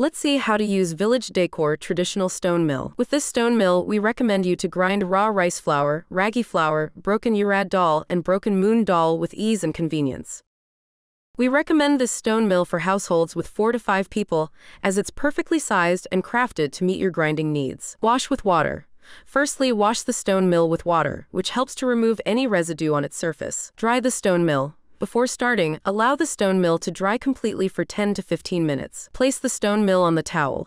Let's see how to use Village Decor traditional stone mill. With this stone mill, we recommend you to grind raw rice flour, ragi flour, broken urad dal, and broken moong dal with ease and convenience. We recommend this stone mill for households with 4 to 5 people, as it's perfectly sized and crafted to meet your grinding needs. Wash with water. Firstly, wash the stone mill with water, which helps to remove any residue on its surface. Dry the stone mill. Before starting, allow the stone mill to dry completely for 10 to 15 minutes. Place the stone mill on the towel.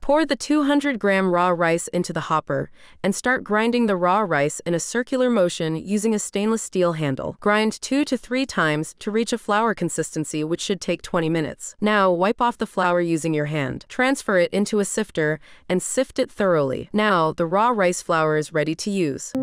Pour the 200 gram raw rice into the hopper and start grinding the raw rice in a circular motion using a stainless steel handle. Grind two to three times to reach a flour consistency, which should take 20 minutes. Now, wipe off the flour using your hand. Transfer it into a sifter and sift it thoroughly. Now, the raw rice flour is ready to use.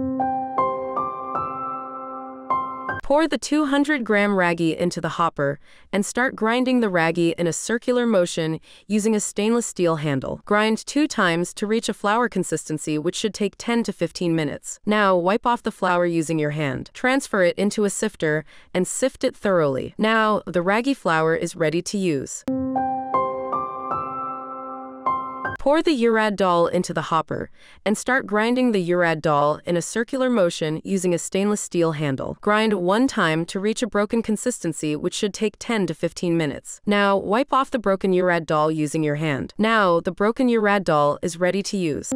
Pour the 200 gram ragi into the hopper and start grinding the ragi in a circular motion using a stainless steel handle. Grind two times to reach a flour consistency, which should take 10 to 15 minutes. Now, wipe off the flour using your hand. Transfer it into a sifter and sift it thoroughly. Now, the ragi flour is ready to use. Pour the urad dal into the hopper and start grinding the urad dal in a circular motion using a stainless steel handle. Grind one time to reach a broken consistency, which should take 10 to 15 minutes. Now, wipe off the broken urad dal using your hand. Now, the broken urad dal is ready to use.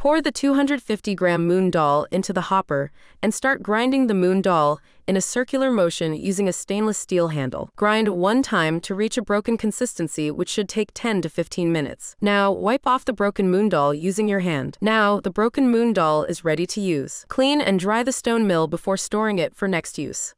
Pour the 250 gram moong dal into the hopper and start grinding the moong dal in a circular motion using a stainless steel handle. Grind one time to reach a broken consistency, which should take 10 to 15 minutes. Now, wipe off the broken moong dal using your hand. Now, the broken moong dal is ready to use. Clean and dry the stone mill before storing it for next use.